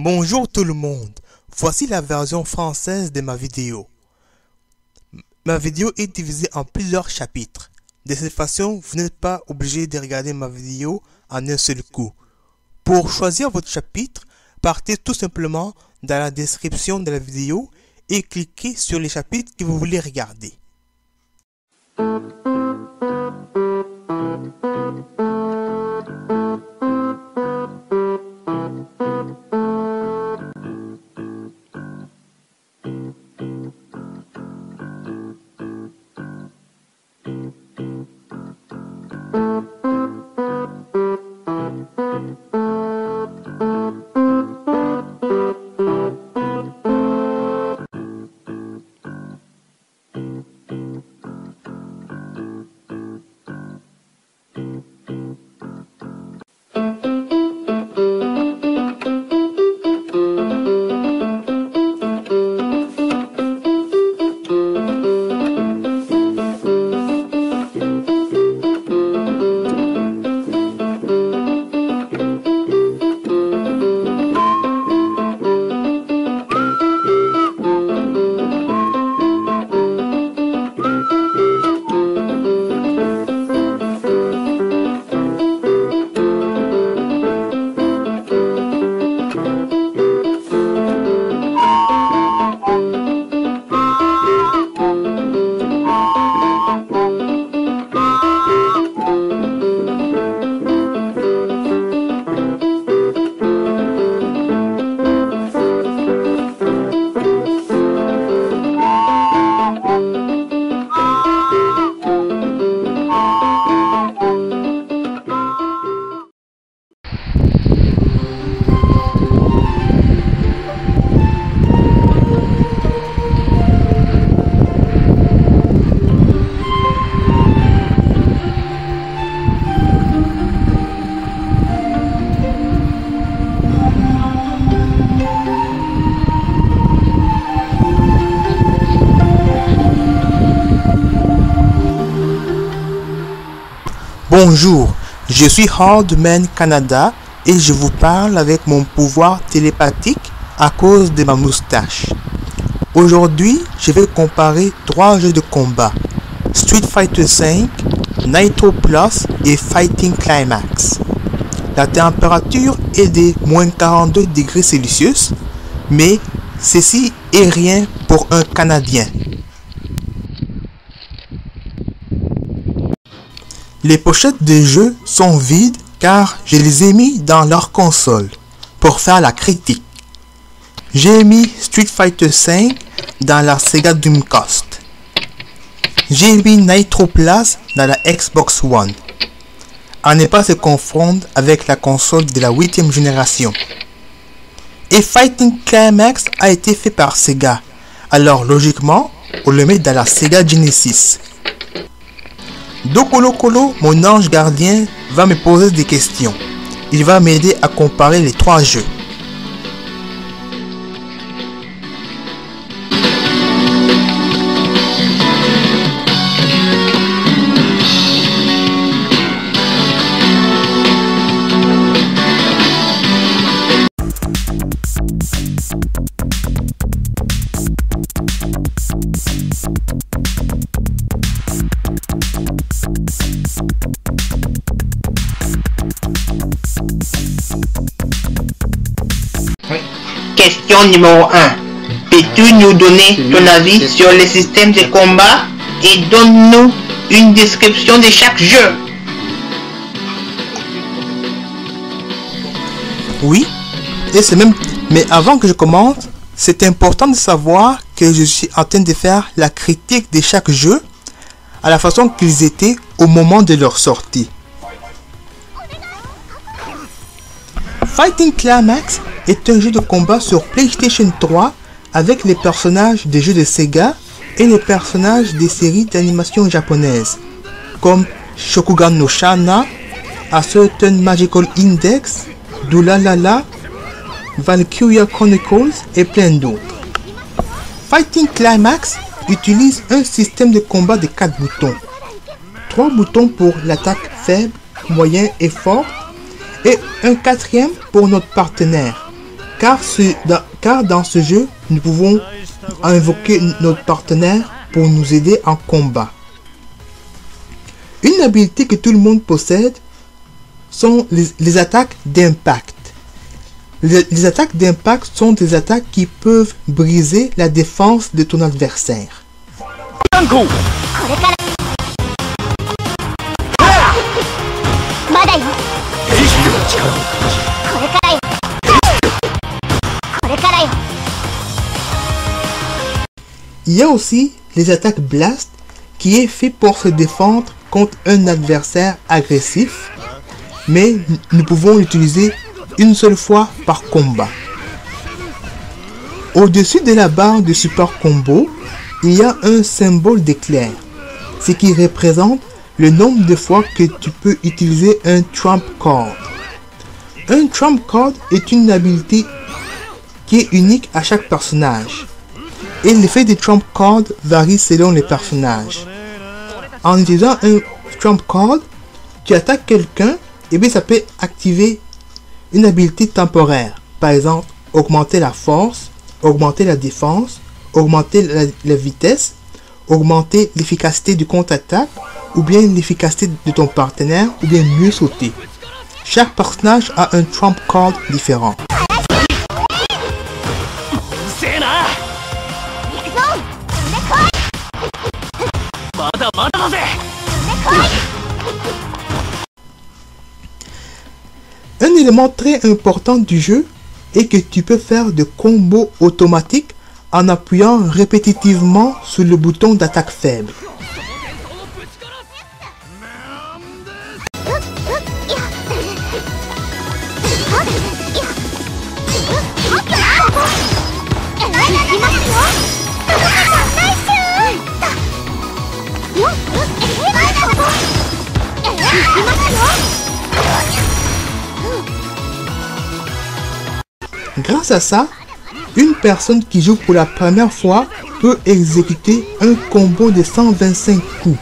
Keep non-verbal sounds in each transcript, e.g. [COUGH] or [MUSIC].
Bonjour tout le monde, voici la version française de ma vidéo. Ma vidéo est divisée en plusieurs chapitres. De cette façon, vous n'êtes pas obligé de regarder ma vidéo en un seul coup. Pour choisir votre chapitre, partez tout simplement dans la description de la vidéo et cliquez sur les chapitres que vous voulez regarder. Bonjour, je suis Hardman Canada et je vous parle avec mon pouvoir télépathique à cause de ma moustache. Aujourd'hui, je vais comparer trois jeux de combat. Street Fighter V, Nitro Plus et Fighting Climax. La température est de moins 42 degrés Celsius, mais ceci est rien pour un Canadien. Les pochettes des jeux sont vides car je les ai mis dans leur console pour faire la critique. J'ai mis Street Fighter V dans la Sega Dreamcast. J'ai mis Nitro Plus dans la Xbox One. À ne pas se confondre avec la console de la 8 génération. Et Fighting Climax a été fait par Sega. Alors logiquement, on le met dans la Sega Genesis. Dokolo Kolo, mon ange gardien, va me poser des questions. Il va m'aider à comparer les trois jeux. Question numéro 1. Peux-tu nous donner ton avis sur les systèmes de combat et donne-nous une description de chaque jeu? Oui, et c'est même... Mais avant que je commence, c'est important de savoir que je suis en train de faire la critique de chaque jeu à la façon qu'ils étaient au moment de leur sortie. Fighting Climax est un jeu de combat sur PlayStation 3 avec les personnages des jeux de Sega et les personnages des séries d'animation japonaises comme Shokugan no Shana, A Certain Magical Index, Dulalala, Valkyria Chronicles et plein d'autres. Fighting Climax utilise un système de combat de 4 boutons. 3 boutons pour l'attaque faible, moyen et fort et un quatrième pour notre partenaire. Car, dans, car dans ce jeu, nous pouvons invoquer notre partenaire pour nous aider en combat. Une habileté que tout le monde possède sont les, attaques d'impact. Les, attaques d'impact sont des attaques qui peuvent briser la défense de ton adversaire. Il y a aussi les attaques blast qui est fait pour se défendre contre un adversaire agressif, mais nous pouvons l'utiliser une seule fois par combat. Au-dessus de la barre de super combo, il y a un symbole d'éclair, ce qui représente le nombre de fois que tu peux utiliser un trump card. Un trump card est une habilité qui est unique à chaque personnage et l'effet des trump cards varie selon les personnages. En utilisant un trump card, tu attaques quelqu'un, et bien ça peut activer une habilité temporaire. Par exemple, augmenter la force, augmenter la défense, augmenter la, vitesse, augmenter l'efficacité du contre-attaque, ou bien l'efficacité de ton partenaire, ou bien mieux sauter. Chaque personnage a un trump card différent. Élément très important du jeu est que tu peux faire des combos automatiques en appuyant répétitivement sur le bouton d'attaque faible. Grâce à ça, une personne qui joue pour la première fois peut exécuter un combo de 125 coups,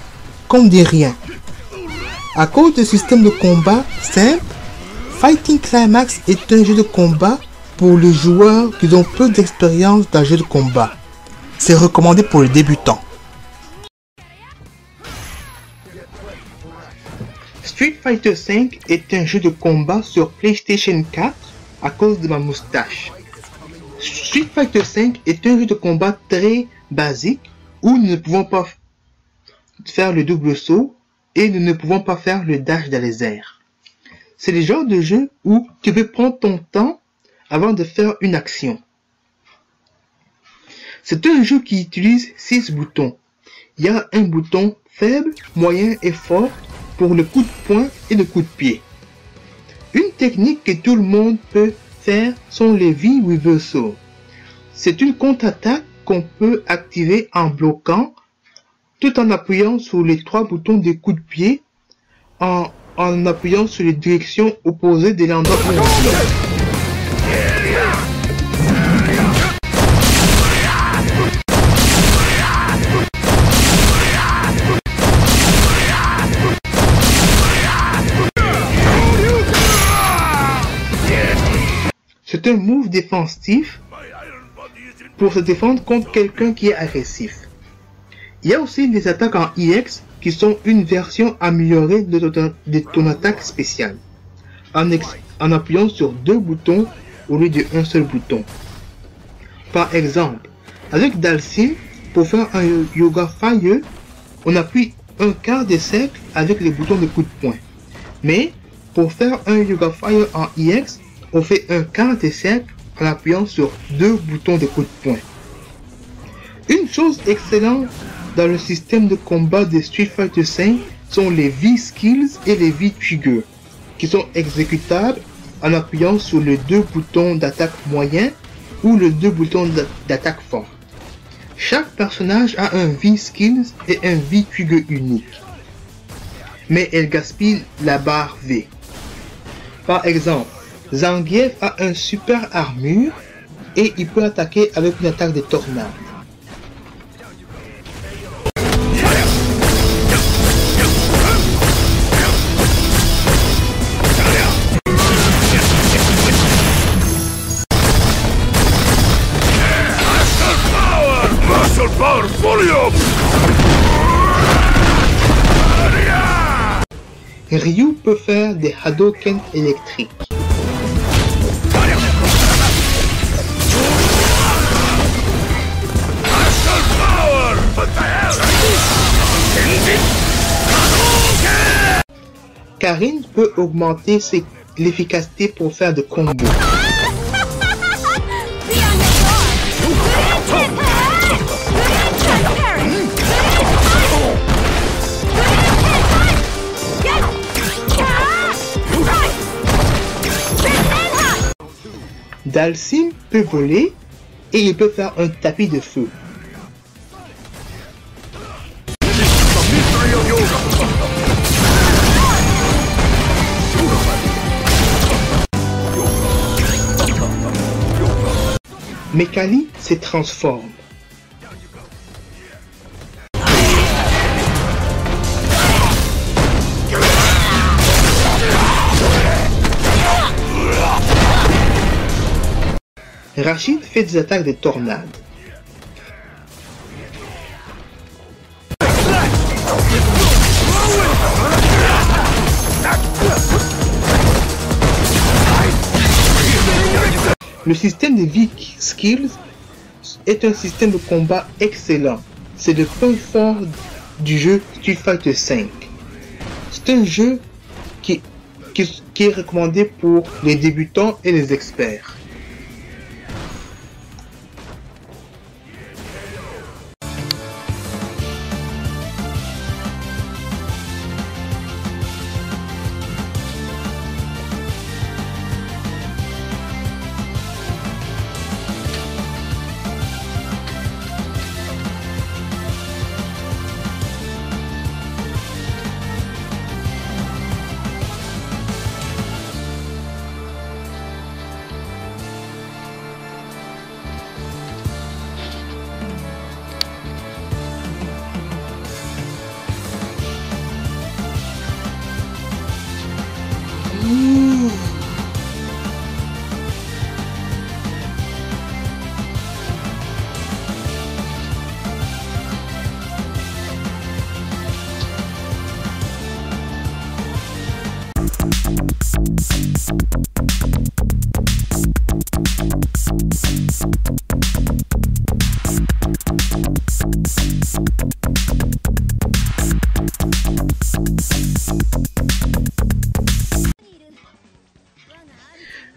comme des rien. À cause du système de combat simple, Fighting Climax est un jeu de combat pour les joueurs qui ont peu d'expérience dans le jeu de combat. C'est recommandé pour les débutants. Street Fighter V est un jeu de combat sur PlayStation 4 à cause de ma moustache. Street Fighter V est un jeu de combat très basique où nous ne pouvons pas faire le double saut et nous ne pouvons pas faire le dash dans les airs. C'est le genre de jeu où tu peux prendre ton temps avant de faire une action. C'est un jeu qui utilise 6 boutons. Il y a un bouton faible, moyen et fort pour le coup de poing et le coup de pied. Une technique que tout le monde peut faire sont les V-reversal. C'est une contre-attaque qu'on peut activer en bloquant tout en appuyant sur les trois boutons des coups de pied en, appuyant sur les directions opposées de l'endroit Un move défensif pour se défendre contre quelqu'un qui est agressif. Il y a aussi des attaques en EX qui sont une version améliorée de ton, attaque spéciale, en, en appuyant sur deux boutons au lieu d'un seul bouton. Par exemple, avec Dalsim, pour faire un Yoga Fire, on appuie un quart de cercle avec les boutons de coup de poing. Mais pour faire un Yoga Fire en EX, on fait un quart de cercle en appuyant sur deux boutons de coup de poing. Une chose excellente dans le système de combat de Street Fighter V sont les V-Skills et les V-Triggers, qui sont exécutables en appuyant sur les deux boutons d'attaque moyen ou les deux boutons d'attaque fort. Chaque personnage a un V-Skills et un V-Trigger unique, mais elle gaspille la barre V. Par exemple, Zangief a un super armure et il peut attaquer avec une attaque de tornade. Ryu peut faire des Hadoken électriques. Karine peut augmenter l'efficacité pour faire des combos. Dalsim peut voler et il peut faire un tapis de feu. Mekali se transforme. Rachid fait des attaques de tornades. Le système de Vic Skills est un système de combat excellent. C'est le point fort du jeu Street Fighter V. C'est un jeu qui, est recommandé pour les débutants et les experts.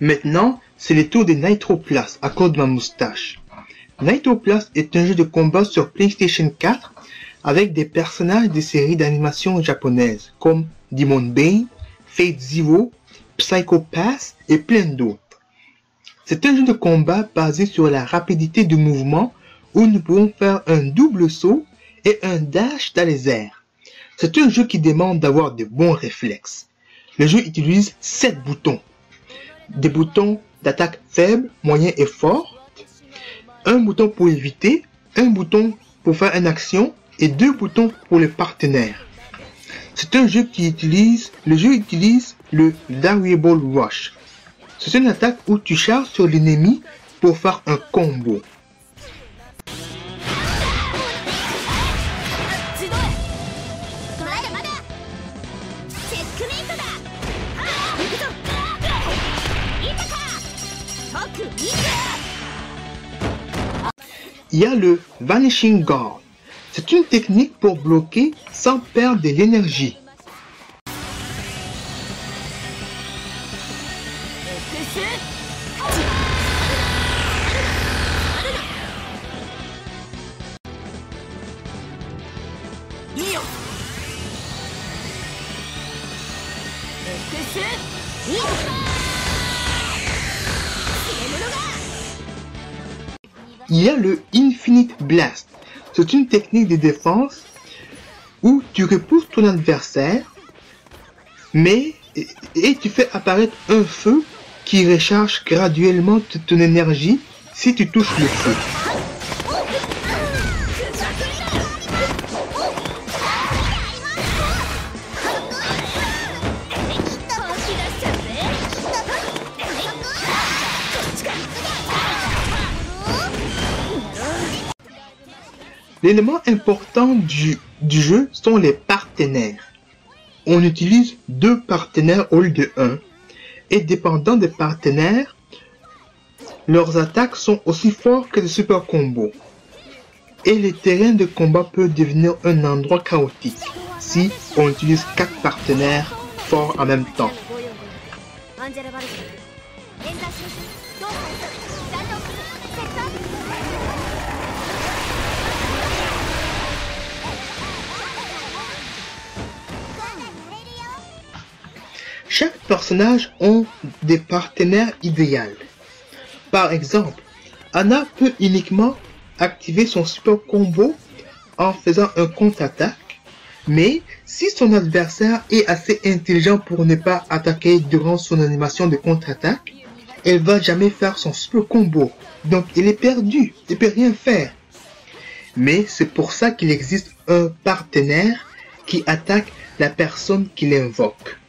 Maintenant, c'est le tour de Nitroplast à cause de ma moustache. Nitroplast est un jeu de combat sur PlayStation 4 avec des personnages des séries d'animation japonaises comme Demon Bane, Fate Zero, Psycho Pass et plein d'autres. C'est un jeu de combat basé sur la rapidité de mouvement où nous pouvons faire un double saut et un dash dans les airs. C'est un jeu qui demande d'avoir de bons réflexes. Le jeu utilise 7 boutons des boutons d'attaque faible, moyen et fort, un bouton pour éviter, un bouton pour faire une action et deux boutons pour le partenaire. C'est un jeu qui utilise, le jeu utilise le Variable Rush. C'est une attaque où tu charges sur l'ennemi pour faire un combo. Il y a le Vanishing Guard. C'est une technique pour bloquer sans perdre de l'énergie. C'est une technique de défense où tu repousses ton adversaire, mais et, tu fais apparaître un feu qui recharge graduellement ton énergie si tu touches le feu. L'élément important du, du jeu sont les partenaires. On utilise deux partenaires au lieu de un. Et dépendant des partenaires, leurs attaques sont aussi forts que les super combos. Et les terrains de combat peuvent devenir un endroit chaotique si on utilise quatre partenaires forts en même temps. Chaque personnage ont des partenaires idéaux. Par exemple, Anna peut uniquement activer son super combo en faisant un contre-attaque, mais si son adversaire est assez intelligent pour ne pas attaquer durant son animation de contre-attaque, elle va jamais faire son super combo. Donc il est perdu, il peut rien faire. Mais c'est pour ça qu'il existe un partenaire qui attaque la personne qui l'invoque.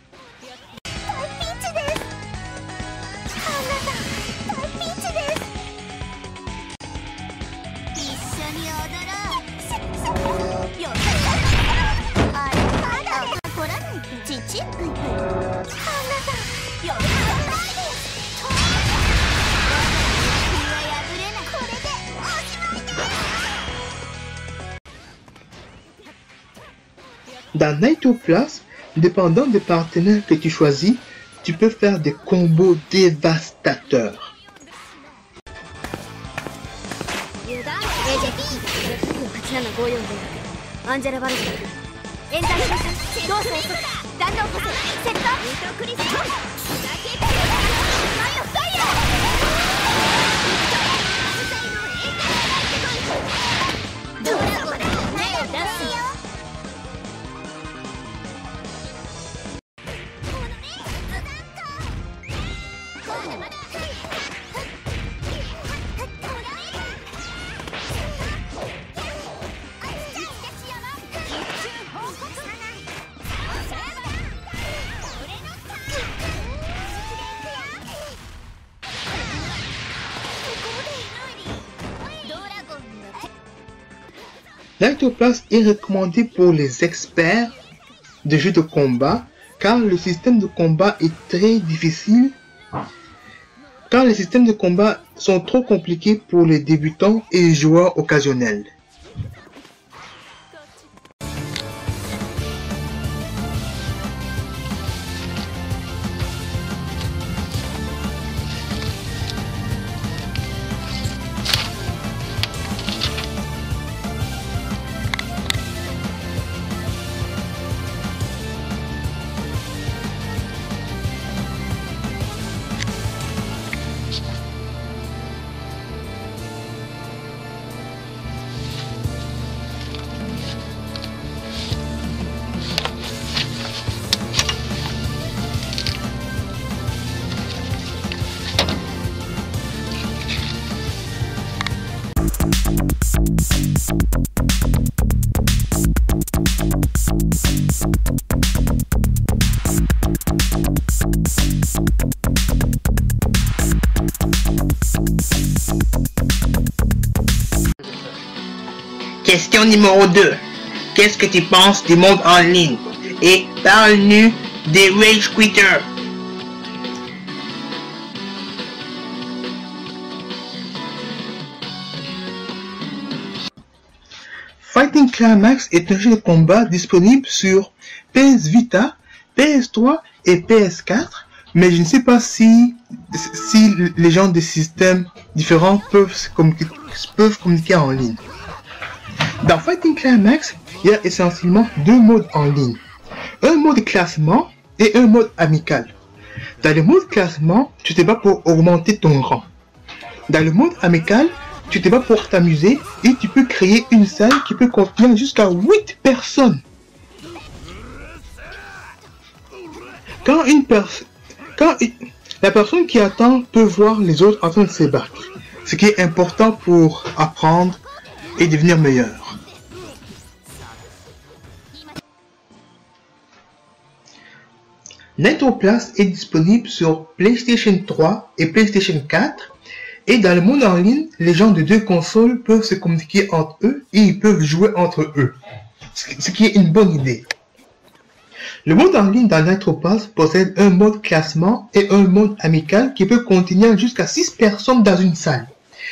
Dans Naito Plus, dépendant des partenaires que tu choisis, tu peux faire des combos dévastateurs. Plus est recommandé pour les experts de jeux de combat car le système de combat est très difficile car les systèmes de combat sont trop compliqués pour les débutants et les joueurs occasionnels. Numéro 2. Qu'est-ce que tu penses du monde en ligne? Et parle-nous des Rage Quitters. Fighting Climax est un jeu de combat disponible sur PS Vita, PS3 et PS4, mais je ne sais pas si, si les gens des systèmes différents peuvent, peuvent communiquer en ligne. Dans Fighting Climax, il y a essentiellement deux modes en ligne. Un mode classement et un mode amical. Dans le mode classement, tu te bats pour augmenter ton rang. Dans le mode amical, tu te bats pour t'amuser et tu peux créer une salle qui peut contenir jusqu'à 8 personnes. Quand une personne... Quand la personne qui attend peut voir les autres en train de se. Ce qui est important pour apprendre et devenir meilleur. Nitroplast est disponible sur PlayStation 3 et PlayStation 4 Et dans le monde en ligne, les gens de deux consoles peuvent se communiquer entre eux et ils peuvent jouer entre eux. Ce qui est une bonne idée. Le mode en ligne dans Nitropass possède un mode classement et un mode amical qui peut contenir jusqu'à 6 personnes dans une salle.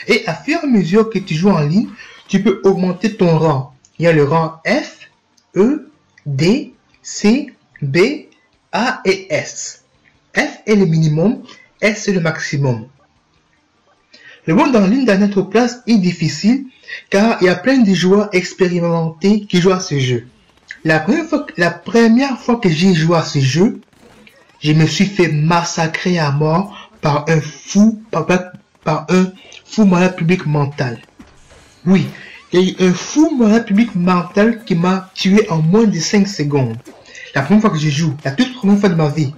Et à fur et à mesure que tu joues en ligne, tu peux augmenter ton rang. Il y a le rang F, E, D, C, B, A et S. F est le minimum, S est le maximum. Le monde en ligne d'Anatoplace est difficile car il y a plein de joueurs expérimentés qui jouent à ce jeu. La première fois, la première fois que j'ai joué à ce jeu, je me suis fait massacrer à mort par un fou, par, par un fou malade public mental. Oui, il y a eu un fou malade public mental qui m'a tué en moins de 5 secondes. La première fois que je joue, la toute première fois de ma vie,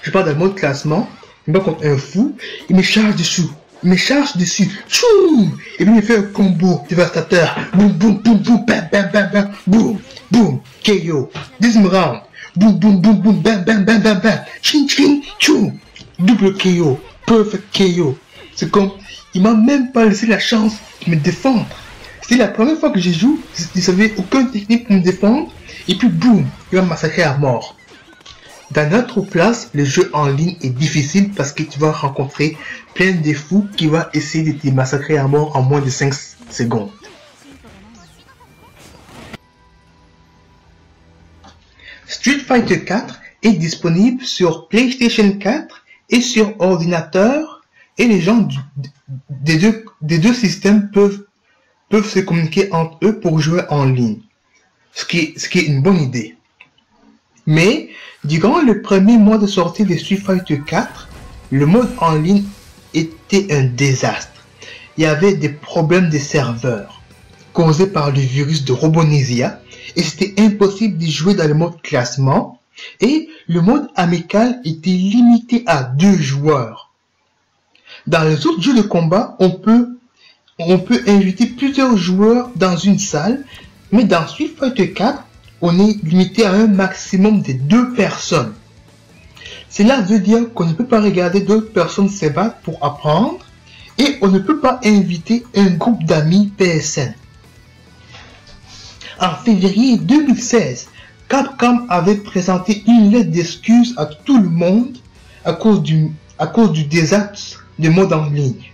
je pars dans le mode classement, je me bats contre un fou, il me charge dessus, il me charge dessus, et puis il me fait un combo dévastateur, boum boum boum boum, bam bam bam bam, boum, boum, KO, deuxième round, boum boum boum boum, bam bam bam bam bam, ching ching, tchou, double KO, perfect KO. C'est comme, il m'a même pas laissé la chance de me défendre. C'est la première fois que je joue, je savais aucune technique pour me défendre, et puis boum, il va massacrer à mort. Dans notre place, le jeu en ligne est difficile parce que tu vas rencontrer plein de fous qui vont essayer de te massacrer à mort en moins de 5 secondes. Street Fighter 4 est disponible sur PlayStation 4 et sur ordinateur et les gens des, deux, des deux systèmes peuvent, peuvent se communiquer entre eux pour jouer en ligne. Ce qui, ce qui est une bonne idée. Mais, durant le premier mois de sortie de Street Fighter 4, le mode en ligne était un désastre. Il y avait des problèmes de serveurs causés par le virus de Robonesia et c'était impossible de jouer dans le mode classement et le mode amical était limité à deux joueurs. Dans les autres jeux de combat, on peut, on peut inviter plusieurs joueurs dans une salle, mais dans Street Fighter 4, on est limité à un maximum de deux personnes. Cela veut dire qu'on ne peut pas regarder d'autres personnes se battre pour apprendre et on ne peut pas inviter un groupe d'amis PSN. En février 2016, Capcom avait présenté une lettre d'excuses à tout le monde à cause du, à cause du désastre du mode en ligne.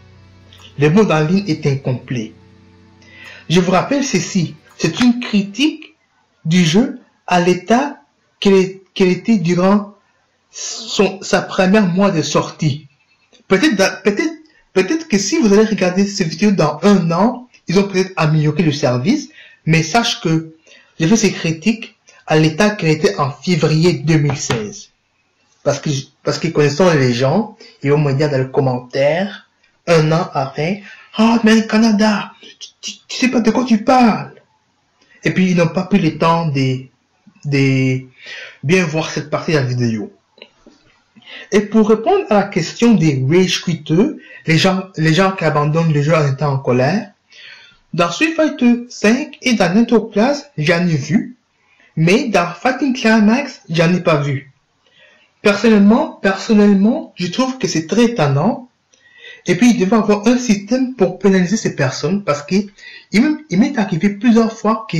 Le mode en ligne est incomplet. Je vous rappelle ceci, c'est une critique du jeu à l'état qu'elle était durant son, sa première mois de sortie. Peut-être, peut-être, peut-être que si vous allez regarder cette vidéo dans un an, ils ont peut-être amélioré le service, mais sache que j'ai fait ces critiques à l'état qu'elle était en février 2016. Parce que, parce qu'ils connaissant les gens, ils vont me dire dans les commentaires, un an après, oh, mais Canada, tu, sais pas de quoi tu parles. Et puis, ils n'ont pas pris le temps de, de bien voir cette partie de la vidéo. Et pour répondre à la question des rage quitteux, les gens, les gens qui abandonnent le jeu en étant en colère, dans Street Fighter 5 et dans Nitroplas, j'en ai vu, mais dans Fighting Climax, j'en ai pas vu. Personnellement, personnellement, je trouve que c'est très étonnant. Et puis, il devait avoir un système pour pénaliser ces personnes parce que il m'est arrivé plusieurs fois que,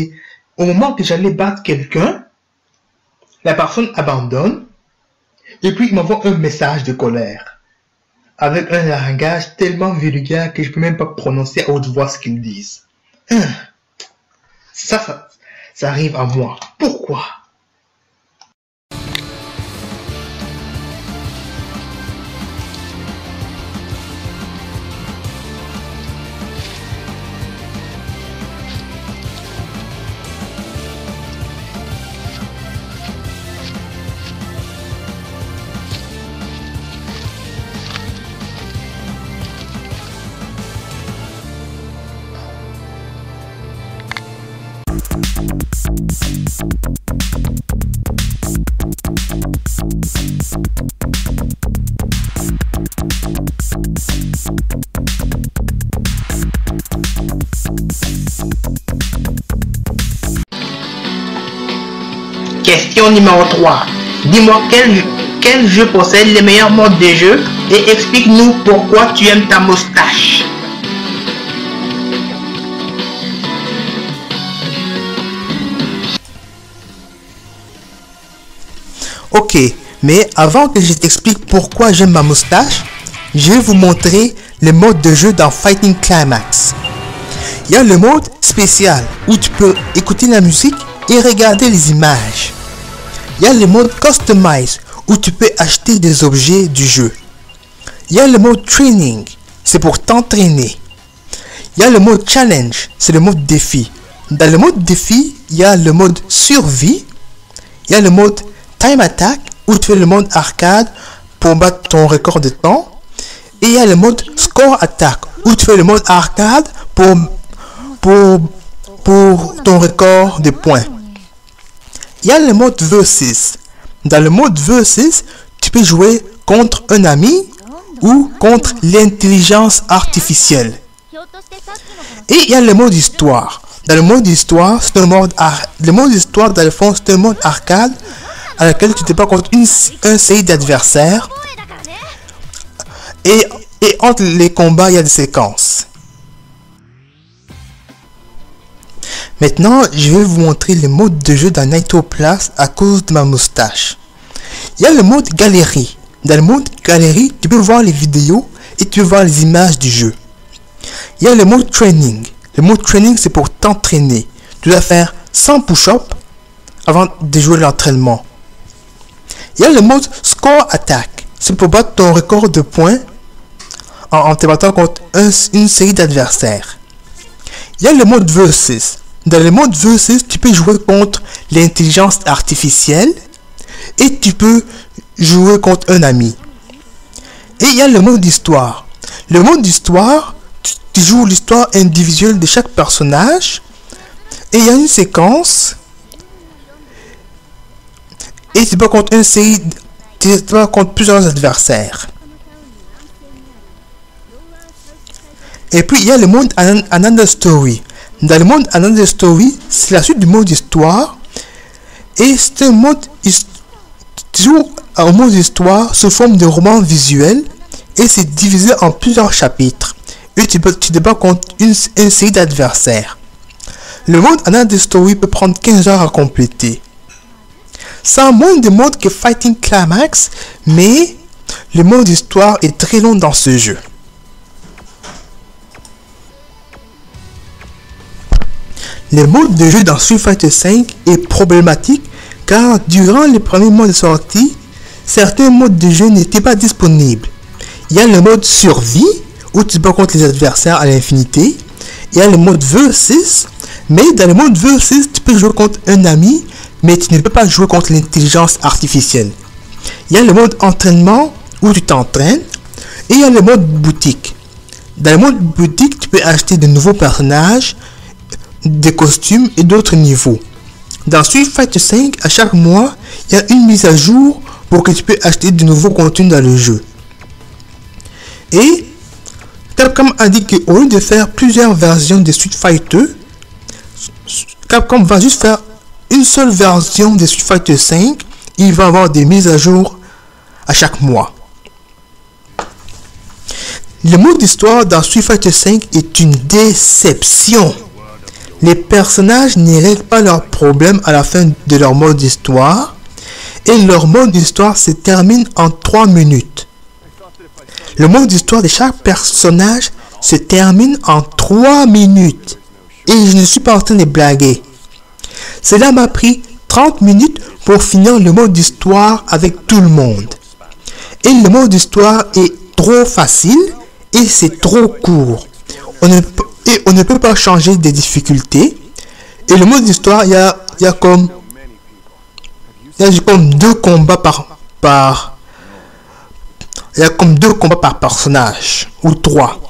au moment que j'allais battre quelqu'un, la personne abandonne et puis il m'envoie un message de colère avec un langage tellement vulgaire que je peux même pas prononcer à haute voix ce qu'ils disent. Hein? Ça, ça, ça arrive à moi. Pourquoi? Numéro 3. Dis-moi quel, quel jeu possède les meilleurs modes de jeu et explique-nous pourquoi tu aimes ta moustache. Ok, mais avant que je t'explique pourquoi j'aime ma moustache, je vais vous montrer les modes de jeu dans Fighting Climax. Il y a le mode spécial où tu peux écouter la musique et regarder les images. Il y a le mode Customize où tu peux acheter des objets du jeu. Il y a le mode Training, c'est pour t'entraîner. Il y a le mode Challenge, c'est le mode défi. Dans le mode défi, il y a le mode survie. Il y a le mode Time Attack où tu fais le mode arcade pour battre ton record de temps. Et il y a le mode Score Attack où tu fais le mode arcade pour, pour, pour ton record de points il y a le mode versus. Dans le mode versus, tu peux jouer contre un ami ou contre l'intelligence artificielle. Et il y a le mode histoire. Dans le mode histoire, c'est un mode le mode histoire dans le fond, c'est un mode arcade à laquelle tu te bats contre un série d'adversaires. Et entre les combats, il y a des séquences. Maintenant, je vais vous montrer le mode de jeu dans Nightoplast à cause de ma moustache. Il y a le mode galerie. Dans le mode galerie, tu peux voir les vidéos et tu peux voir les images du jeu. Il y a le mode training. Le mode training, c'est pour t'entraîner. Tu dois faire 100 push-ups avant de jouer l'entraînement. Il y a le mode score attack. C'est pour battre ton record de points en, te battant contre un- une série d'adversaires. Il y a le mode versus. Dans le mode versus, tu peux jouer contre l'intelligence artificielle et tu peux jouer contre un ami. Et il y a le mode histoire. Le mode histoire, tu, joues l'histoire individuelle de chaque personnage et il y a une séquence et tu peux contre une série, tu bats contre plusieurs adversaires. Et puis il y a le Anan- Another Story. Dans le monde Another Story, c'est la suite du mode histoire. Et c'est un mode au mode histoire sous forme de roman visuel. Et c'est divisé en plusieurs chapitres. Et tu, peux, tu te bats contre une, série d'adversaires. Le mode Another Story peut prendre 15 heures à compléter. Ça a moins de mode que Fighting Climax, mais le mode histoire est très long dans ce jeu. Le mode de jeu dans Street Fighter V est problématique car durant les premiers mois de sortie, certains modes de jeu n'étaient pas disponibles. Il y a le mode survie où tu bats contre les adversaires à l'infinité. Il y a le mode versus, mais dans le mode versus, tu peux jouer contre un ami, mais tu ne peux pas jouer contre l'intelligence artificielle. Il y a le mode entraînement où tu t'entraînes et il y a le mode boutique. Dans le mode boutique, tu peux acheter de nouveaux personnages, des costumes et d'autres niveaux. Dans Street Fighter 5, à chaque mois, il y a une mise à jour pour que tu peux acheter de nouveaux contenus dans le jeu. Et Capcom a dit qu'au lieu de faire plusieurs versions de Street Fighter, Capcom va juste faire une seule version de Street Fighter 5. Il va avoir des mises à jour à chaque mois. Le mode d'histoire dans Street Fighter 5 est une déception. Les personnages ne règlent pas leurs problèmes à la fin de leur mode d'histoire et leur mode d'histoire se termine en 3 minutes. Le mode d'histoire de chaque personnage se termine en 3 minutes. Et je ne suis pas en train de blaguer. Cela m'a pris 30 minutes pour finir le mode d'histoire avec tout le monde. Et le mode d'histoire est trop facile et c'est trop court. On ne, et on ne peut pas changer des difficultés. Et le mode d'histoire, il y a, y a comme il y a comme deux combats par par il y a comme deux combats par personnage ou trois.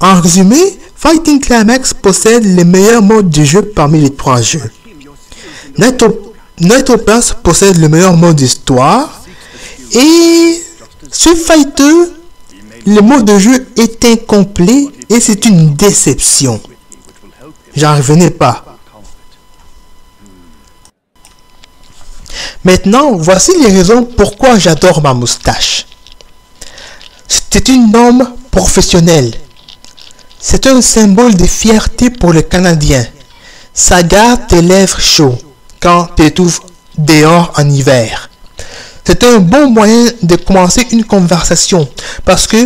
En résumé, Fighting Climax possède les meilleurs modes de jeu parmi les trois jeux. Nitro- Nitroplus possède le meilleur mode d'histoire et Street Fighter, le mode de jeu est incomplet et c'est une déception. J'en revenais pas. Maintenant, voici les raisons pourquoi j'adore ma moustache. C'est une norme professionnelle. C'est un symbole de fierté pour le Canadien. Ça garde tes lèvres chaudes quand tu trouves dehors en hiver. C'est un bon moyen de commencer une conversation parce que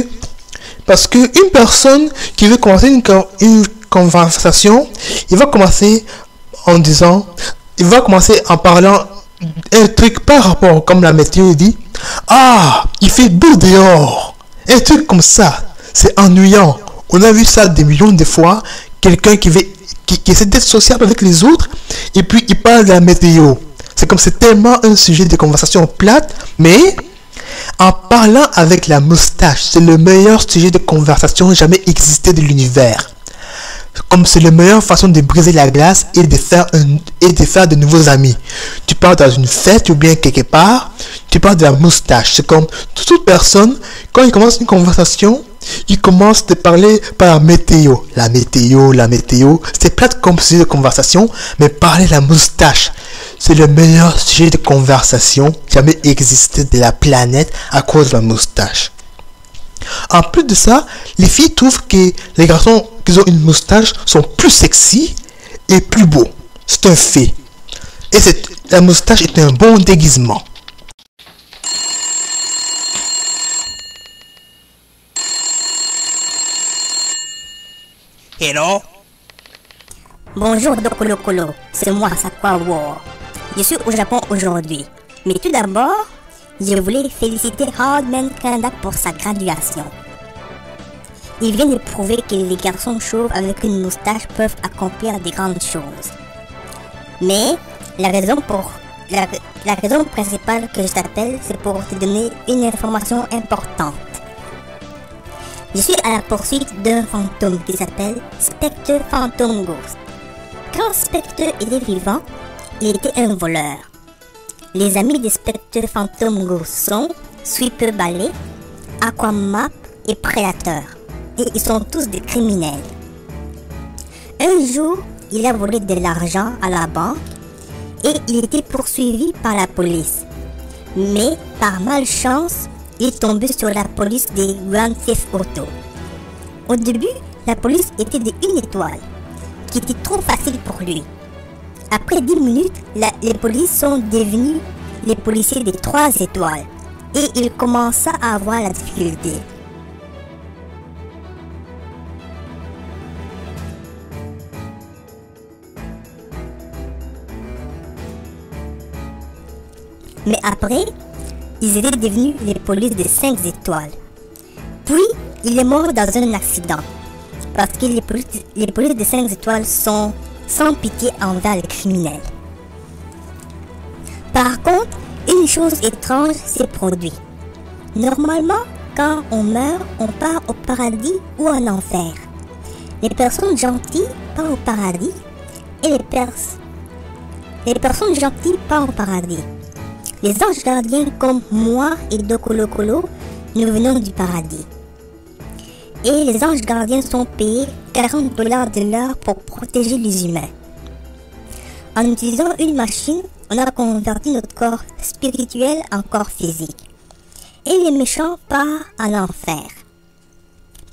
une personne qui veut commencer une, une conversation, il va commencer en disant, il va commencer en parlant un truc par rapport comme la météo dit, ah, il fait beau dehors. Un truc comme ça, c'est ennuyant. On a vu ça des millions de fois. Quelqu'un qui, veut, qui, qui essaie d'être sociable avec les autres et puis il parle de la météo. C'est comme c'est tellement un sujet de conversation plate, mais en parlant avec la moustache, c'est le meilleur sujet de conversation jamais existé de l'univers. Comme c'est la meilleure façon de briser la glace et de faire et de faire de nouveaux amis. Tu parles dans une fête ou bien quelque part, tu parles de la moustache. C'est comme toute personne, quand il commence une conversation, il commence de parler par la météo. La météo, la météo. C'est plate comme sujet de conversation, mais parler la moustache. C'est le meilleur sujet de conversation jamais existé de la planète à cause de la moustache. En plus de ça, les filles trouvent que les garçons qui ont une moustache sont plus sexy et plus beaux. C'est un fait. Et la moustache est un bon déguisement. Hello? Bonjour Dokolo Kolo, c'est moi Sakwa War. Je suis au Japon aujourd'hui. Mais tout d'abord, je voulais féliciter Hardman Canada pour sa graduation. Il vient de prouver que les garçons chauves avec une moustache peuvent accomplir des grandes choses. Mais la raison pour la, la raison principale que je t'appelle, c'est pour te donner une information importante. Je suis à la poursuite d'un fantôme qui s'appelle Spectre Phantom Ghost. Quand Spectre était vivant, il était un voleur. Les amis de Spectre Phantom Ghost sont Sweeper Ballet, Aquamap et Predator. Et ils sont tous des criminels. Un jour, il a volé de l'argent à la banque et il était poursuivi par la police. Mais par malchance, il est tombé sur la police des Grand Auto. Au début, la police était de une étoile, qui était trop facile pour lui. Après 10 minutes, les polices sont devenus les policiers des 3 étoiles et il commença à avoir la difficulté. Mais après, ils étaient devenus les polices de 5 étoiles. Puis, il est mort dans un accident. Parce que les polices, les polices de 5 étoiles sont sans pitié envers les criminels. Par contre, une chose étrange s'est produite. Normalement, quand on meurt, on part au paradis ou en enfer. Les personnes gentilles partent au paradis et les, pers les personnes gentilles partent au paradis. Les anges gardiens comme moi et Dokolo Kolo, nous venons du paradis. Et les anges gardiens sont payés 40 dollars de l'heure pour protéger les humains. En utilisant une machine, on a converti notre corps spirituel en corps physique. Et les méchants partent en enfer.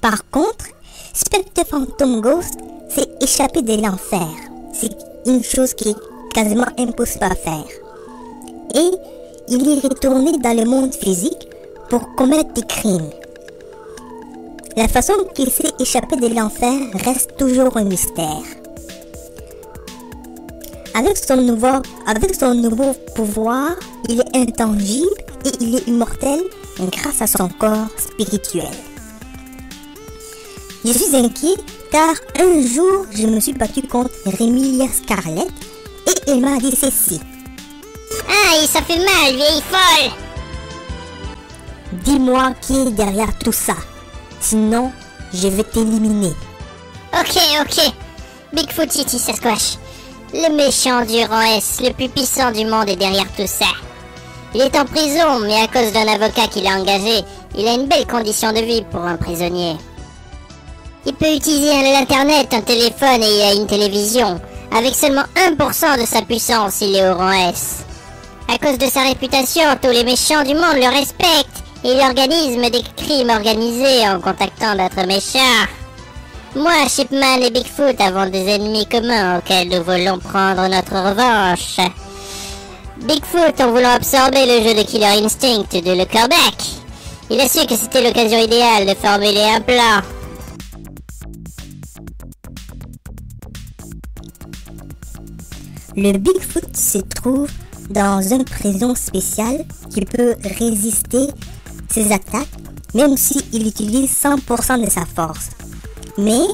Par contre, Spectre Phantom Ghost s'est échappé de l'enfer. C'est une chose qui est quasiment impossible à faire. Et il est retourné dans le monde physique pour commettre des crimes. La façon qu'il s'est échappé de l'enfer reste toujours un mystère. Avec son, nouveau, avec son nouveau pouvoir, il est intangible et il est immortel grâce à son corps spirituel. Je suis inquiet car un jour je me suis battu contre Remilia Scarlett et il m'a dit ceci. Aïe, ça fait mal, vieille folle Dis-moi qui est derrière tout ça. Sinon, je vais t'éliminer. Ok, ok. Bigfoot City Sasquatch. Le méchant du S, le plus puissant du monde, est derrière tout ça. Il est en prison, mais à cause d'un avocat qu'il a engagé, il a une belle condition de vie pour un prisonnier. Il peut utiliser l'internet, un téléphone et une télévision. Avec seulement 1% de sa puissance, il est au rang S. À cause de sa réputation, tous les méchants du monde le respectent Il organise des crimes organisés en contactant d'autres méchants. Moi, Shipman et Bigfoot avons des ennemis communs auxquels nous voulons prendre notre revanche. Bigfoot en voulant absorber le jeu de Killer Instinct de Le Corbac. Il a su que c'était l'occasion idéale de formuler un plan. Le Bigfoot se trouve dans une prison spéciale qui peut résister ses attaques même s'il utilise 100% de sa force. Mais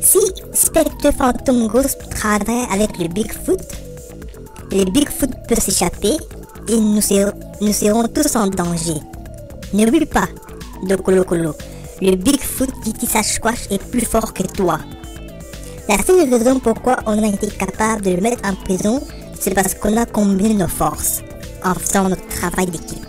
si Spectre Phantom Ghost travaille avec le Bigfoot, le Bigfoot peut s'échapper et nous, ser- nous serons tous en danger. N'oublie pas, Dokolo Kolo, le Bigfoot qui sa squash est plus fort que toi. La seule raison pourquoi on a été capable de le mettre en prison, c'est parce qu'on a combiné nos forces en faisant notre travail d'équipe.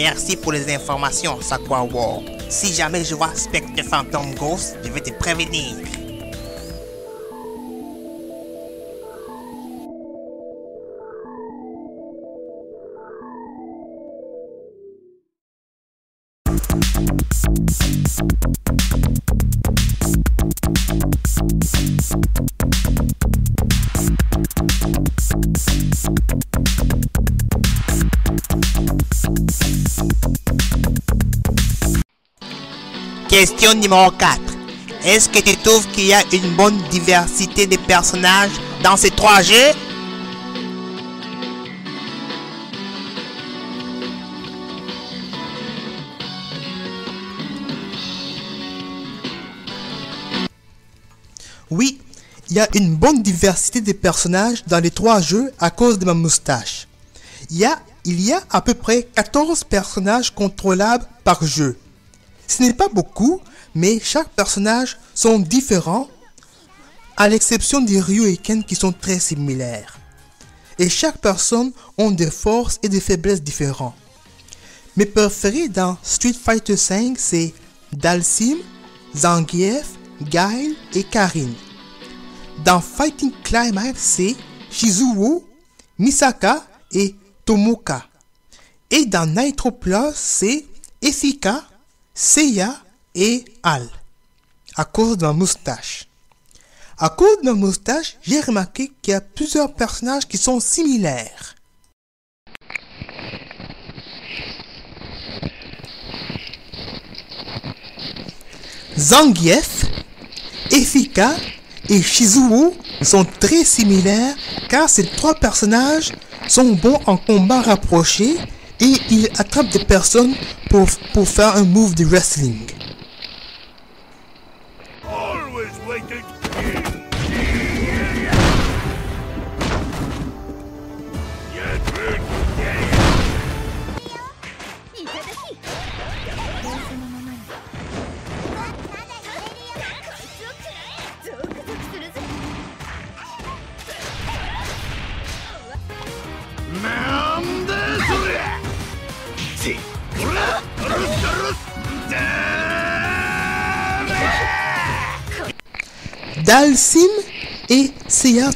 Merci pour les informations, Sakwa War. Si jamais je vois Spectre Phantom Ghost, je vais te prévenir. Question numéro 4. Est-ce que tu trouves qu'il y a une bonne diversité de personnages dans ces trois jeux? Oui, il y a une bonne diversité de personnages dans les trois jeux à cause de ma moustache. Il y a, il y a à peu près 14 personnages contrôlables par jeu. Ce n'est pas beaucoup, mais chaque personnage sont différents, à l'exception des Ryu et Ken qui sont très similaires. Et chaque personne ont des forces et des faiblesses différentes. Mes préférés dans Street Fighter V, c'est Dalsim, Zangief, Guile et Karin. Dans Fighting Climax, c'est Shizuo, Misaka et Tomoka. Et dans Nitro Plus, c'est Efika, Seiya et Al. À cause de moustache. À cause de moustache, j'ai remarqué qu'il y a plusieurs personnages qui sont similaires. Zangief, Efika et Shizuo sont très similaires car ces trois personnages sont bons en combat rapproché et ils attrapent des personnes pour, pour faire un move de wrestling.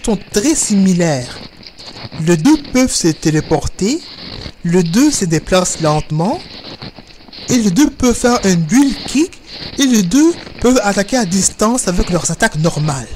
Sont très similaires. Les deux peuvent se téléporter, les deux se déplacent lentement, et les deux peuvent faire un dual kick, et les deux peuvent attaquer à distance avec leurs attaques normales.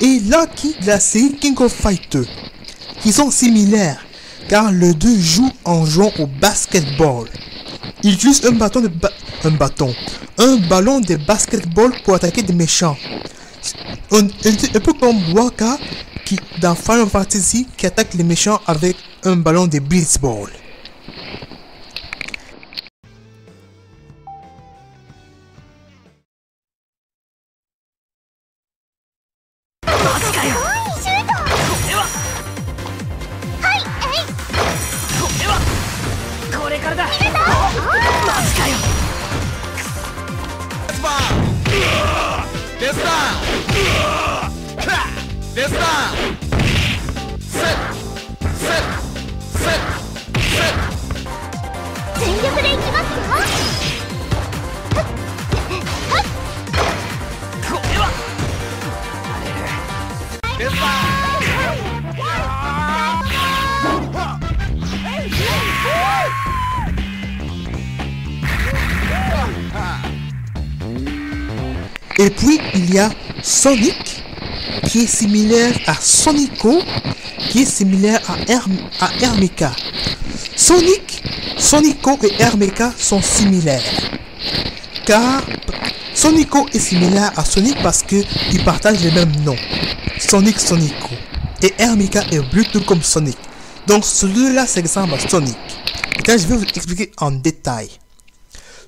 Et Lucky de la série King of Fighter, qui sont similaires, car les deux jouent en jouant au basketball. Ils utilisent un bâton de un bâton, un ballon de basketball pour attaquer des méchants. Un, un- un peu comme Waka qui dans Final Fantasy qui attaque les méchants avec un ballon de baseball. Sonic qui est similaire à Sonico qui est similaire à, Herm. Sonic, Sonico et Hermika sont similaires. Car Sonico est similaire à Sonic parce qu'ils partagent les mêmes noms. Sonic Sonico. Et Hermika est plutôt comme Sonic. Donc celui-là s'exemple à Sonic. Et je vais vous expliquer en détail.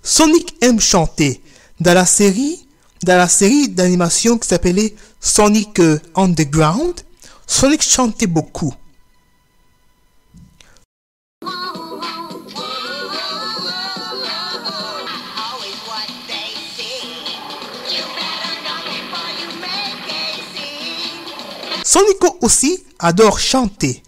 Sonic aime chanter. Dans la série, dans la série d'animation qui s'appelait Sonic euh, Underground, Sonic chantait beaucoup. Sonico aussi adore chanter.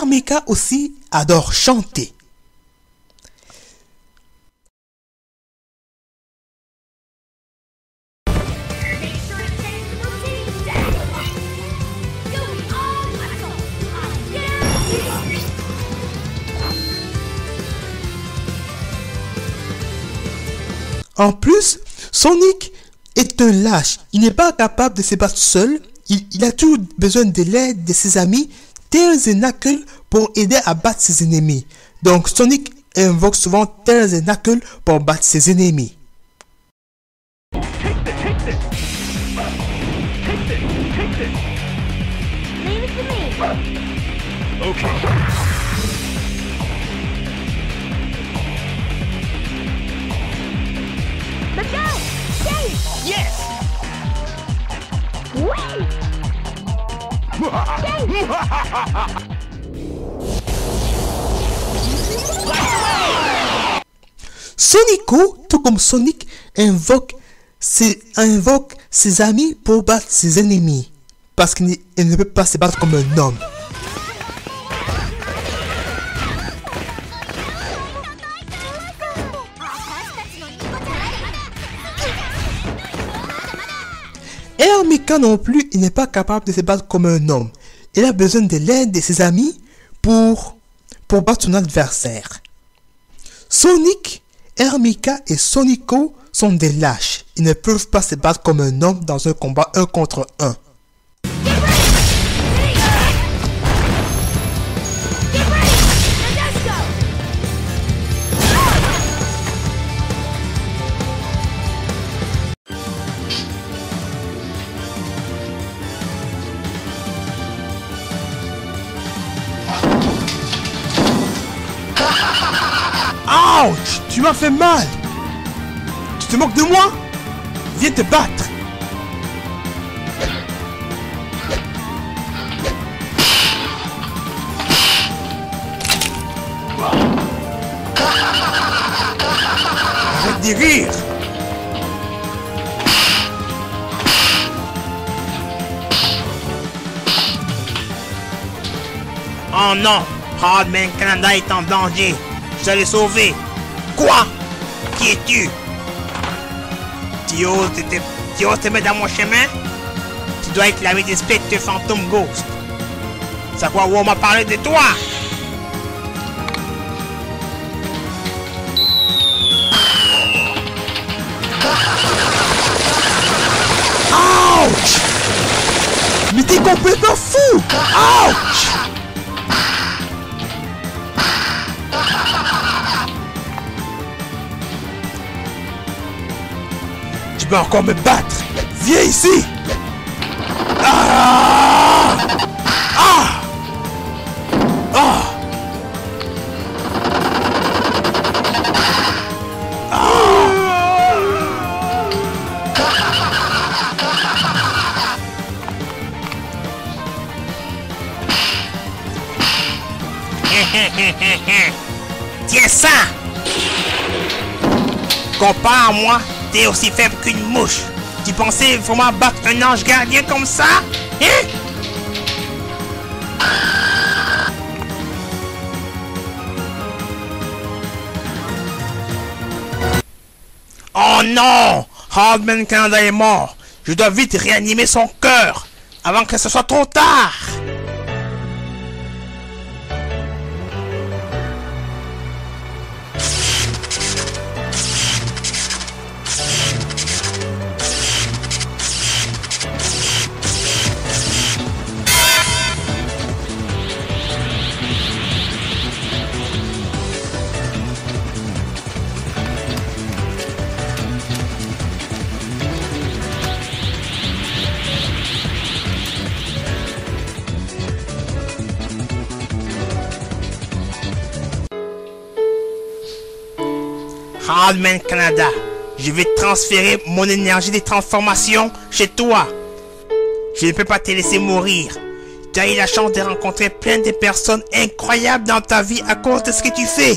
Hermika aussi adore chanter. En plus, Sonic est un lâche. Il n'est pas capable de se battre seul. Il, il a toujours besoin de l'aide de ses amis, Knuckles, pour aider à battre ses ennemis. Donc Sonic invoque souvent Knuckles pour battre ses ennemis. Let's go! Yes! Sonico, tout comme Sonic, invoque ses, invoque ses amis pour battre ses ennemis. Parce qu'il ne- peut pas se battre comme un homme. Hermika non plus, il n'est pas capable de se battre comme un homme. Il a besoin de l'aide de ses amis pour, pour battre son adversaire. Sonic, Hermika et Sonico sont des lâches. Ils ne peuvent pas se battre comme un homme dans un combat un contre un. Tu m'as fait mal Tu te moques de moi? Viens te battre Arrête Oh non, Hardman Canada est en danger. Je l'ai sauvé. Quoi Qui es-tu Tu oses, te, tu oses te mettre dans mon chemin Tu dois être lavé des spectres fantômes ghost. Ça quoi où on m'a parlé de toi Ouch Mais t'es complètement fou Ouch encore me battre Viens ici. Ah! Ah! Ah! [LAUGHS] Tiens ça. Comparé à moi, t'es aussi faible qu'une mouche. Tu pensais vraiment battre un ange gardien comme ça Hein? Oh non Hardman Canada est mort. Je dois vite réanimer son cœur avant que ce soit trop tard. Hardman Canada, je vais transférer mon énergie de transformation chez toi. Je ne peux pas te laisser mourir. Tu as eu la chance de rencontrer plein de personnes incroyables dans ta vie à cause de ce que tu fais.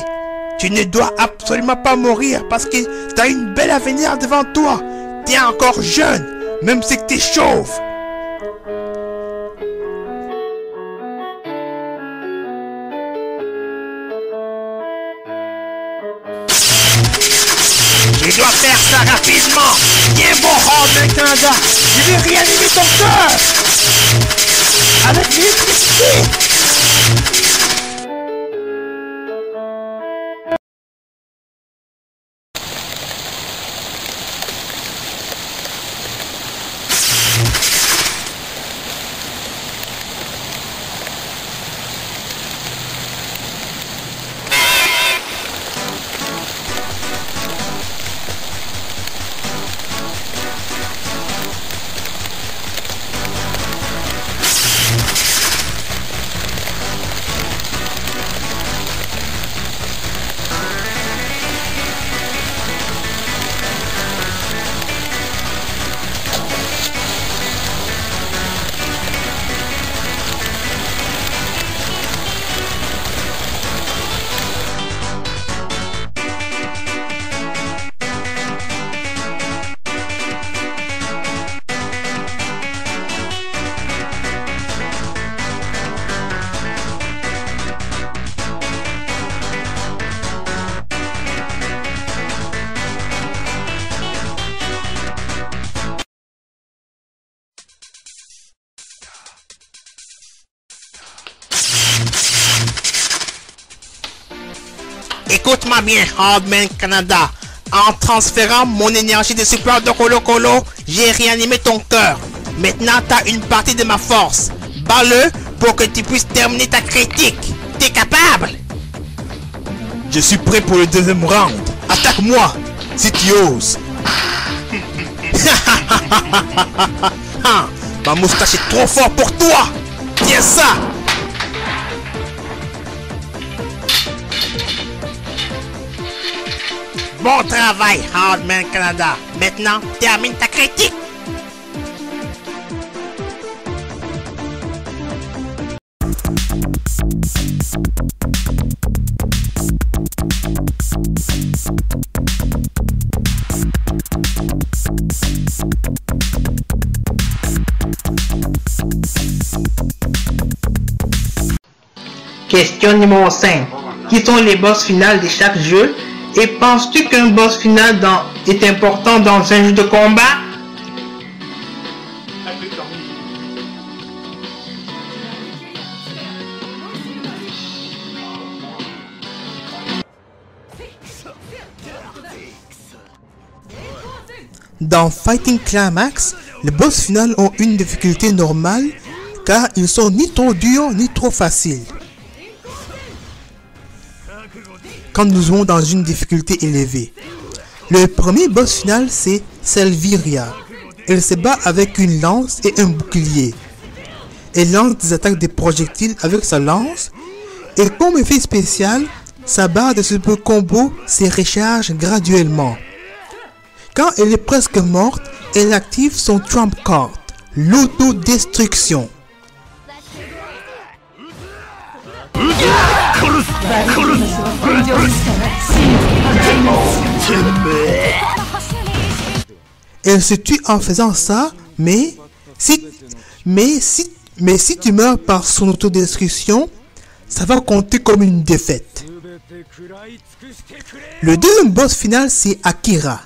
Tu ne dois absolument pas mourir parce que tu as une belle avenir devant toi. Tu es encore jeune, même si tu es chauve. Rapidement. Viens bon Hardman Canada. Je vais réanimer ton cœur. Avec l'électricité. Écoute-moi bien, Hardman Canada. En transférant mon énergie de super de Colo Colo, j'ai réanimé ton cœur. Maintenant, t'as une partie de ma force. Bats-le pour que tu puisses terminer ta critique. T'es capable? Je suis prêt pour le deuxième round. Attaque-moi, si tu oses. [LAUGHS] Ma moustache est trop fort pour toi Tiens ça Bon travail, Hardman Canada. Maintenant, termine ta critique. Question numéro 5. Qui sont les boss finales de chaque jeu? Et penses-tu qu'un boss final est important dans un jeu de combat? Dans Fighting Climax, les boss finales ont une difficulté normale car ils sont ni trop durs ni trop faciles. Quand nous jouons dans une difficulté élevée. Le premier boss final c'est Selviria. Elle se bat avec une lance et un bouclier. Elle lance des attaques de projectiles avec sa lance. Et comme effet spécial, sa barre de super combo se recharge graduellement. Quand elle est presque morte, elle active son trump card, l'autodestruction. Elle se tue en faisant ça, mais si, mais si, tu meurs par son autodestruction, ça va compter comme une défaite. Le deuxième boss final, c'est Akira.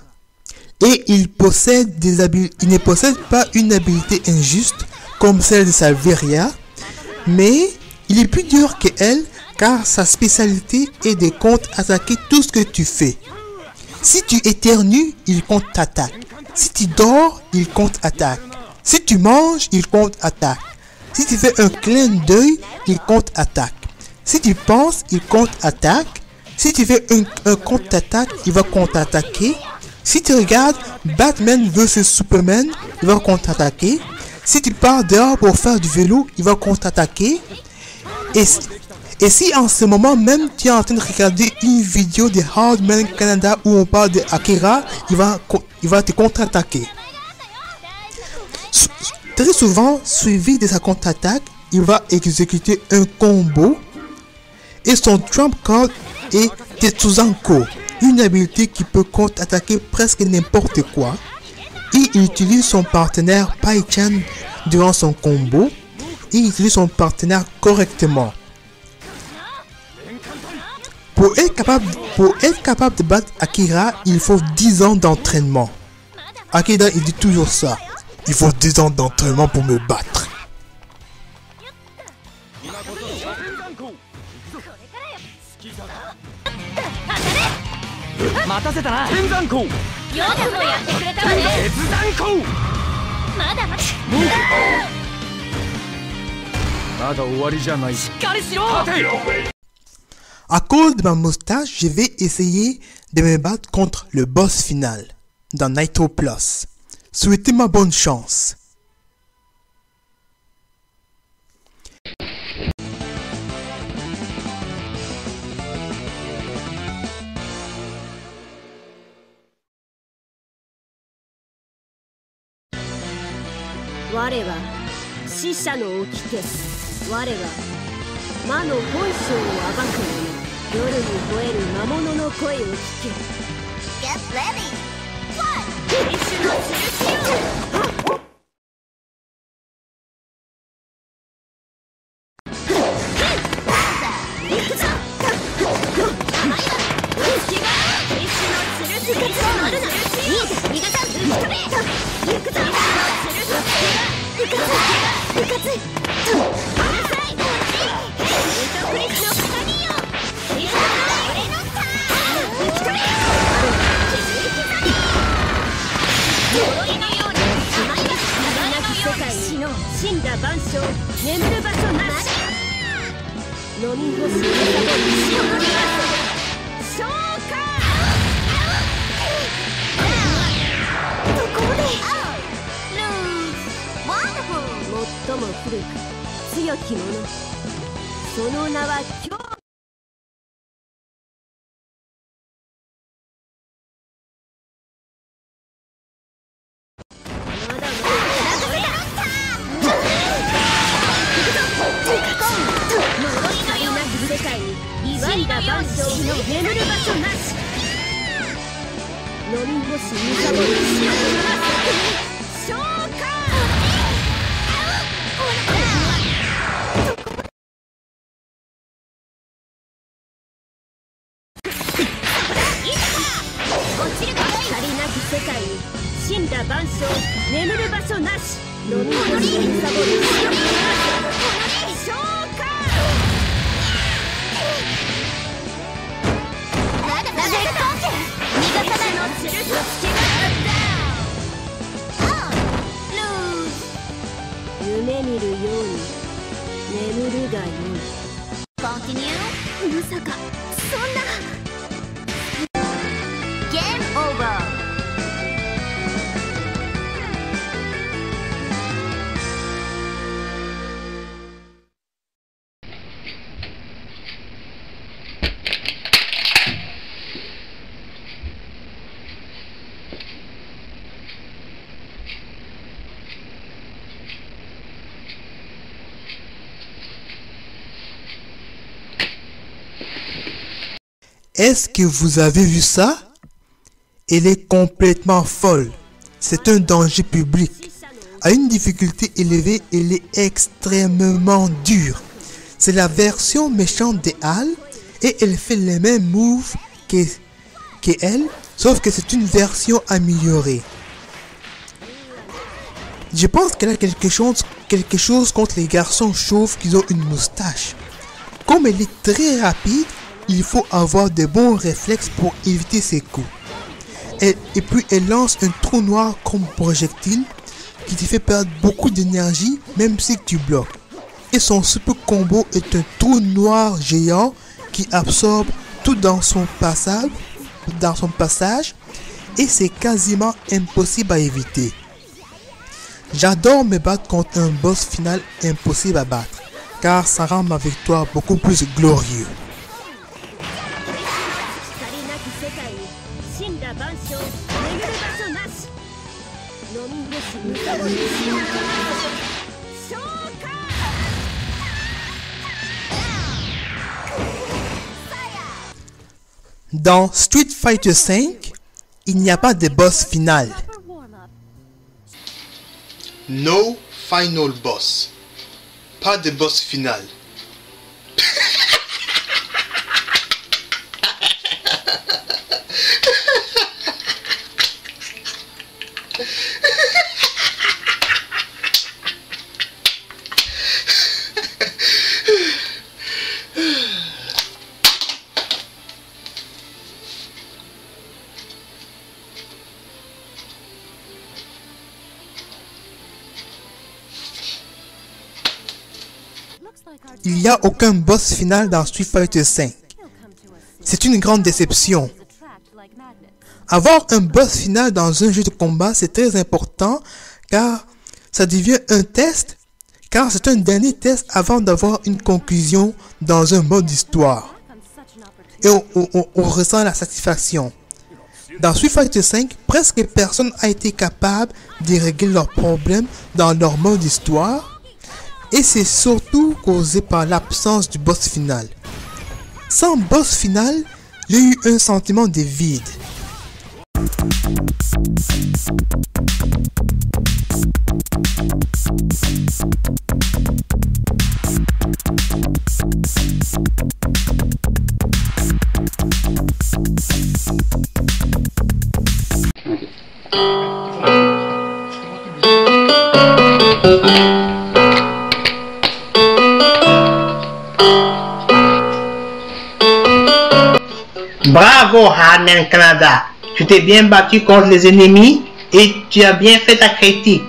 Et il possède des il ne possède pas une habilité injuste comme celle de Salveria, mais il est plus dur que elle car sa spécialité est de contre-attaquer tout ce que tu fais. Si tu éternues, il contre-attaque. Si tu dors, il contre-attaque. Si tu manges, il contre-attaque. Si tu fais un clin d'œil, il contre-attaque. Si tu penses, il contre-attaque. Si tu fais un, un contre-attaque, il va contre-attaquer. Si tu regardes Batman vs Superman, il va contre-attaquer. Si tu pars dehors pour faire du vélo, il va contre-attaquer. Et, si- en ce moment même tu es en train de regarder une vidéo de Hardman Canada où on parle de Akira, il va, il va te contre-attaquer. Très souvent, suivi de sa contre-attaque, il va exécuter un combo et son trump card est Tetsuzanko, une habilité qui peut contre-attaquer presque n'importe quoi. Il utilise son partenaire Pai-chan durant son combo. Il utilise son partenaire correctement. Pour être, capable, pour être capable de battre Akira, il faut 10 ans d'entraînement. Akira, il dit toujours ça. Il faut 10 ans d'entraînement pour me battre. まだまだまだ終わりじゃないしっかりしろ待て À cause de ma moustache, je vais essayer de me battre contre le boss final dans Nitro Plus. Souhaitez-moi bonne chance. 我は死者の掟 我が魔の本性を暴く者。夜に吠える魔物の声を聞け。Get ready! 一種の印を est-ce que vous avez vu ça? Elle est complètement folle. C'est un danger public. À une difficulté élevée, elle est extrêmement dure. C'est la version méchante des Halles et elle fait les mêmes moves que, elle, sauf que c'est une version améliorée. Je pense qu'elle a quelque chose, quelque chose contre les garçons chauves qui ont une moustache. Comme elle est très rapide, il faut avoir de bons réflexes pour éviter ses coups. Et, puis elle lance un trou noir comme projectile qui te fait perdre beaucoup d'énergie même si tu bloques. Et son super combo est un trou noir géant qui absorbe tout dans son passage et c'est quasiment impossible à éviter. J'adore me battre contre un boss final impossible à battre car ça rend ma victoire beaucoup plus glorieuse. Dans Street Fighter V, il n'y a pas de boss final. No final boss. Pas de boss final. A aucun boss final dans Street Fighter V. C'est une grande déception. Avoir un boss final dans un jeu de combat, c'est très important car ça devient un test, car c'est un dernier test avant d'avoir une conclusion dans un mode d'histoire. Et on ressent la satisfaction. Dans Street Fighter V, presque personne a été capable de régler leurs problèmes dans leur mode histoire. Et c'est surtout causé par l'absence du boss final. Sans boss final, j'ai eu un sentiment de vide. Bravo Hardman Canada. Tu t'es bien battu contre les ennemis et tu as bien fait ta critique.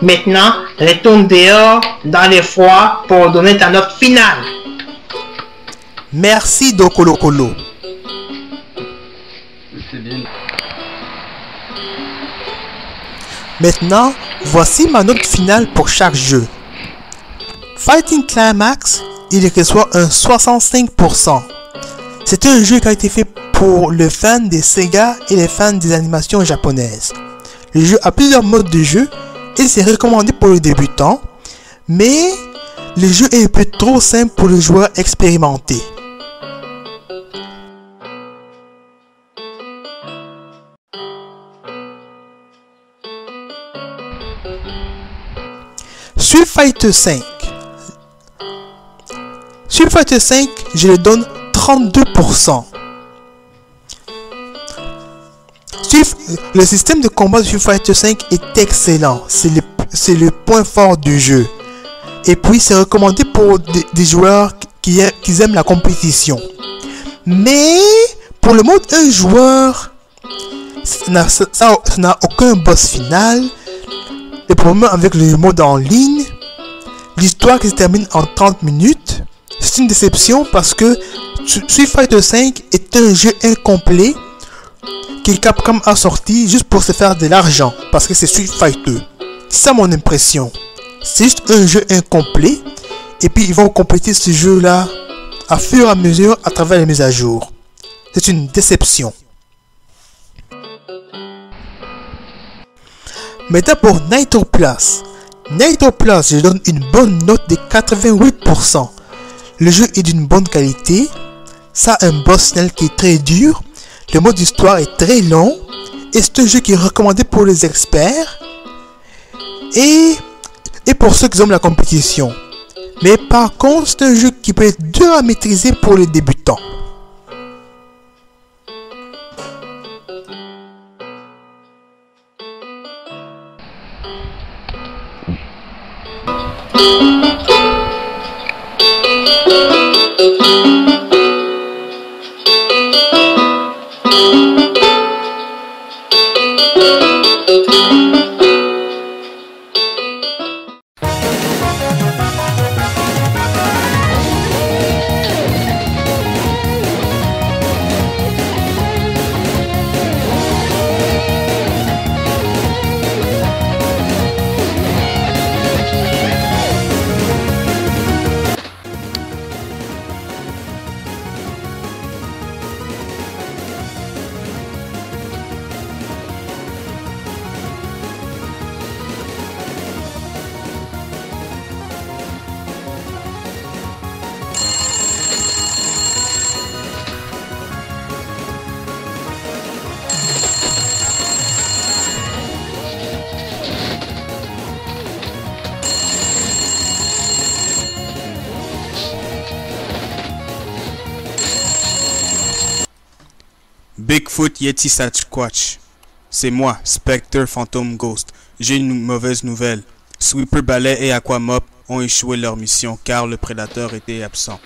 Maintenant, retourne dehors dans les froids pour donner ta note finale. Merci Dokolo Kolo. Maintenant, voici ma note finale pour chaque jeu. Fighting Climax, il reçoit un 65%. C'est un jeu qui a été fait pour les fans des Sega et les fans des animations japonaises. Le jeu a plusieurs modes de jeu et c'est recommandé pour les débutants, mais le jeu est un peu trop simple pour les joueurs expérimentés. Street Fighter 5. Street Fighter 5, je le donne 32%. Le système de combat de Street Fighter 5 est excellent. C'est le, le point fort du jeu. Et puis, c'est recommandé pour des, joueurs qui, qui aiment la compétition. Mais, pour le mode un joueur, ça n'a- aucun boss final. Les problèmes avec le mode en ligne, l'histoire qui se termine en 30 minutes, c'est une déception parce que Street Fighter 5 est un jeu incomplet Capcom a sorti juste pour se faire de l'argent parce que c'est Street Fighter. C'est ça mon impression. C'est juste un jeu incomplet et puis ils vont compléter ce jeu là à fur et à mesure à travers les mises à jour. C'est une déception. Maintenant pour Nitro Plus. Nitro Plus, je donne une bonne note de 88%. Le jeu est d'une bonne qualité. Ça a un boss final qui est très dur. Le mode d'histoire est très long. Et c'est un jeu qui est recommandé pour les experts. Et, pour ceux qui aiment la compétition. Mais par contre, c'est un jeu qui peut être dur à maîtriser pour les débutants. Yeti Sasquatch. C'est moi, Spectre Phantom Ghost. J'ai une mauvaise nouvelle. Sweeper Ballet et Aquamop ont échoué leur mission car le prédateur était absent.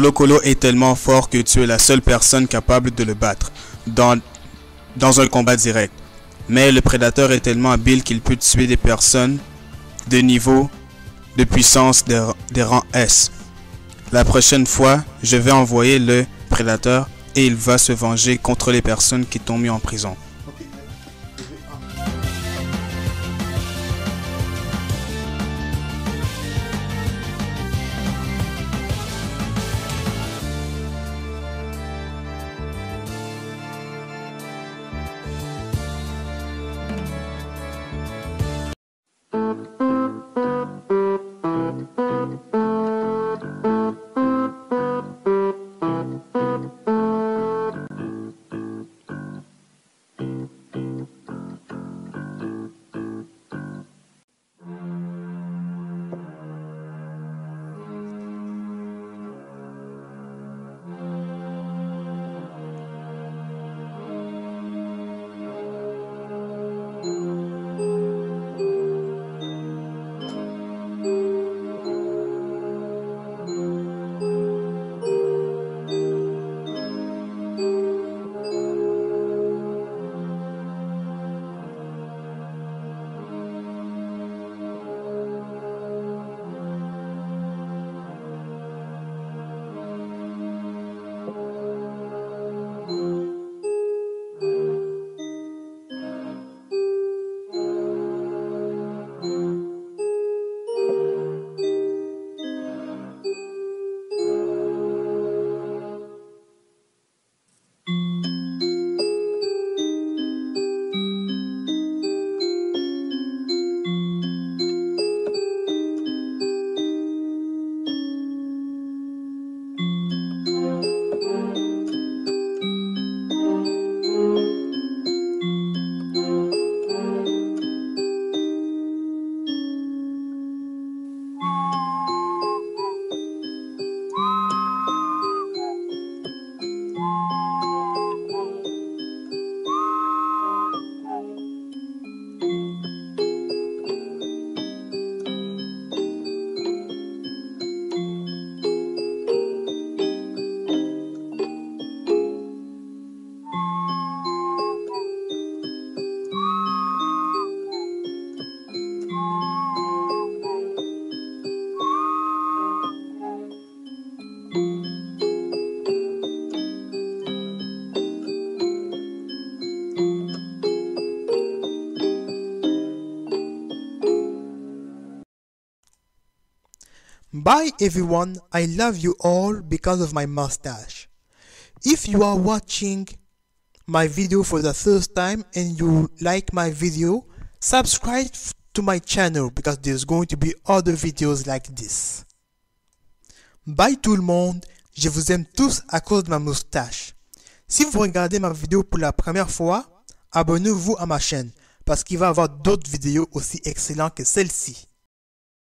Dokolo Kolo est tellement fort que tu es la seule personne capable de le battre dans, dans un combat direct. Mais le prédateur est tellement habile qu'il peut tuer des personnes de niveau de puissance des, des rangs S. La prochaine fois, je vais envoyer le prédateur et il va se venger contre les personnes qui t'ont mis en prison. Bye everyone, I love you all because of my mustache. If you are watching my video for the first time and you like my video, subscribe to my channel because there's going to be other videos like this. Bye tout le je vous aime tous à cause de ma moustache. Si vous regardez ma vidéo pour la première fois, abonnez-vous à ma chaîne parce qu'il va y avoir d'autres vidéos aussi excellentes que celle-ci.